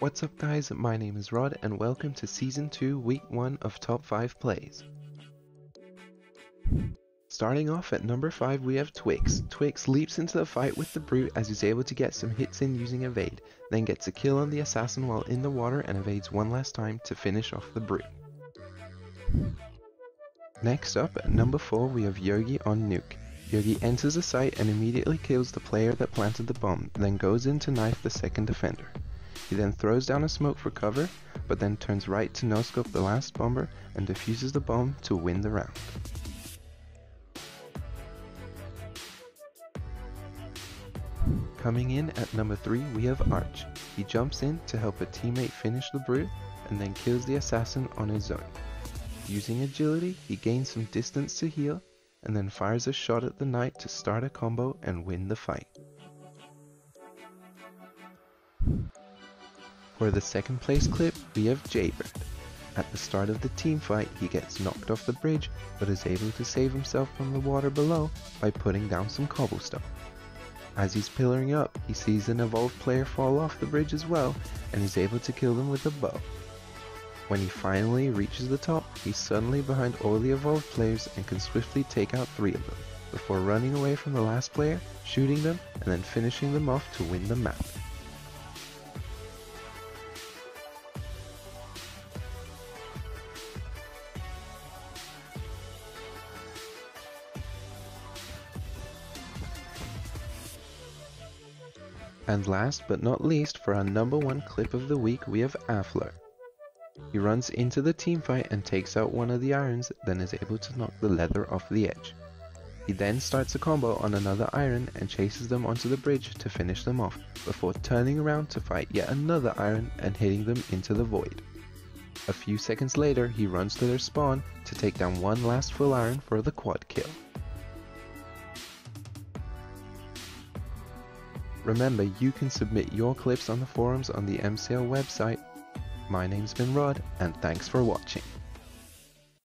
What's up guys, my name is Rod and welcome to Season 2 Week 1 of Top 5 Plays. Starting off at number 5 we have Twix. Twix leaps into the fight with the Brute as he's able to get some hits in using Evade, then gets a kill on the Assassin while in the water and evades one last time to finish off the Brute. Next up at number 4 we have Yogi on Nuke. Yogi enters the site and immediately kills the player that planted the bomb, then goes in to knife the second defender. He then throws down a smoke for cover, but then turns right to no-scope the last bomber and defuses the bomb to win the round. Coming in at number 3 we have Arch. He jumps in to help a teammate finish the brute and then kills the assassin on his own. Using agility, he gains some distance to heal and then fires a shot at the knight to start a combo and win the fight. For the second place clip, we have Jaybird. At the start of the team fight, he gets knocked off the bridge, but is able to save himself from the water below by putting down some cobblestone. As he's pillaring up, he sees an evolved player fall off the bridge as well, and is able to kill them with a bow. When he finally reaches the top, he's suddenly behind all the evolved players and can swiftly take out three of them, before running away from the last player, shooting them, and then finishing them off to win the map. And last but not least, for our number one clip of the week, we have Affler. He runs into the team fight and takes out one of the irons, then is able to knock the leather off the edge. He then starts a combo on another iron and chases them onto the bridge to finish them off, before turning around to fight yet another iron and hitting them into the void. A few seconds later, he runs to their spawn to take down one last full iron for the quad kill. Remember, you can submit your clips on the forums on the MCL website. My name's been Rod, and thanks for watching.